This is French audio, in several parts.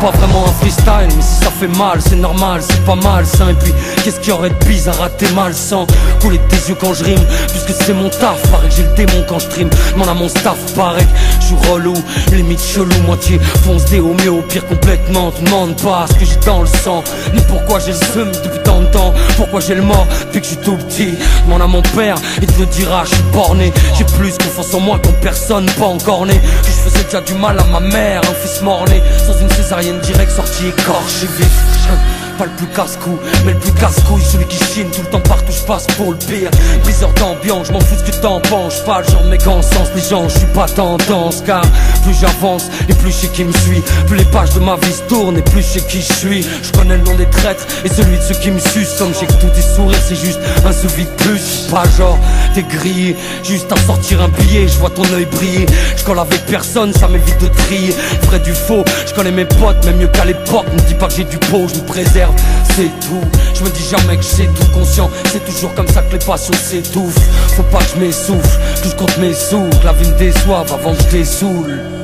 pas vraiment un freestyle, mais si ça fait mal, c'est normal, c'est pas mal ça. Et puis, qu'est-ce qu'il y aurait de bizarre à rater mal sans couler tes yeux quand je rime, puisque c'est mon taf. Pareil que j'ai le démon quand je trime, demande à mon staff, pareil que je suis relou, limite chelou, moitié fonce des au mieux, au pire complètement. Te demande pas ce que j'ai dans le sang, ni pourquoi j'ai le seum depuis tant de temps, pourquoi j'ai le mort depuis que je suis tout petit? Demande à mon père, il te le dira, je suis borné. J'ai plus confiance en moi qu'en personne, pas encore né. Que je faisais déjà du mal à ma mère, un fils mort-né, sans une césarienne directe sortie écorché vif pas le plus casse-cou, mais le plus casse-couille, celui qui chine tout le temps partout, je passe pour le pire. Briseur d'ambiance, je m'en fous ce que t'en penses, pas le genre de sens, les gens, je suis pas tendance, car plus j'avance et plus je sais qui me suit, plus les pages de ma vie se tournent et plus je sais qui je suis. Je connais le nom des traîtres et celui de ceux qui me sucent, comme j'ai que tous tes sourires, c'est juste un souvi de plus. Pas genre, t'es juste à sortir un billet, je vois ton œil briller. Je avec personne, ça m'évite de trier. Vrai du faux, je connais mes potes, même mieux qu'à l'époque. Me dis pas que j'ai du pot, je me préserve c'est tout. Je me dis jamais que j'ai tout conscient, c'est toujours comme ça que les passions s'étouffent. Faut pas que je m'essouffle, que je mes sous, la vie me déçoive avant que je les.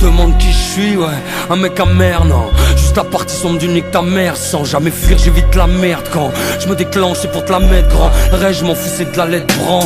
Tu te demandes qui je suis, ouais, un mec amer, non. Juste la partie sombre du nez que ta mère. Sans jamais fuir, j'évite la merde quand Je me déclenche, c'est pour te la mettre grand. Rêve, je m'en fous, c'est de la lettre bran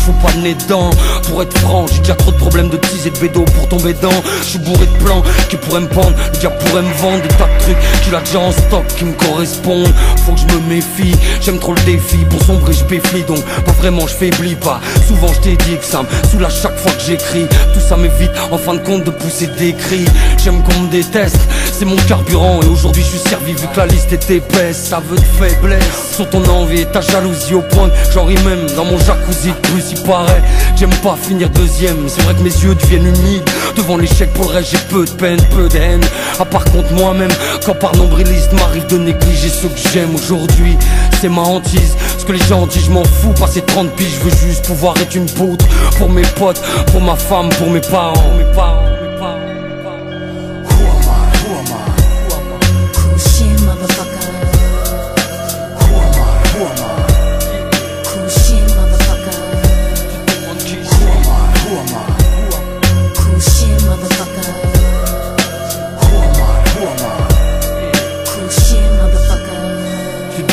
je fous pas de nez dedans, pour être franc J'ai déjà trop de problèmes de tease et de bédo pour tomber dans Je suis bourré de plans qui pourraient me pendre Le gars pourrait me vendre des tas de trucs. Qu'il a déjà en stock qui me correspondent. Faut que je me méfie, j'aime trop le défi. Pour sombrer je péflis donc pas vraiment je faiblis pas. Souvent je t'ai dit que ça me soulage chaque fois que j'écris. Tout ça m'évite en fin de compte de pousser des cris. J'aime qu'on me déteste, c'est mon carburant. Et aujourd'hui je suis servi vu que la liste est épaisse. Ça veut de faiblesse. Sur ton envie et ta jalousie au point ris même dans mon jacuzzi de plus J'aime pas finir deuxième. C'est vrai que mes yeux deviennent humides. Devant l'échec pour le reste j'ai peu de peine, peu de haine. À part contre moi-même Quand par nombriliste m'arrive de négliger ceux que j'aime aujourd'hui. C'est ma hantise. Ce que les gens disent je m'en fous. Passer 30 piges je veux juste pouvoir être une poutre Pour mes potes, pour ma femme, pour mes parents. Mes parents,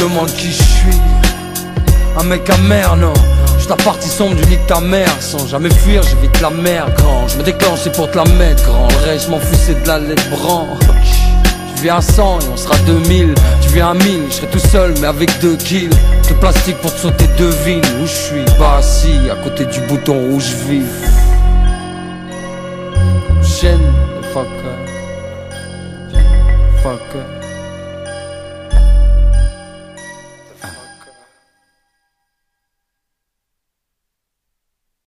demandes qui je suis. Un mec amer, non. Juste la partie sombre du lit de ta mère. Sans jamais fuir, j'évite la mer, grand. Je me déclenche, c'est pour te la mettre, grand. Le reste, je m'en fous, c'est de la lettre bran Tu viens à 100 et on sera 2000 Tu viens à 1000, je serai tout seul mais avec deux kills. De plastique pour te sauter devine Où je suis, bah assis, à côté du bouton rouge vif. Chaîne, fucker Fucker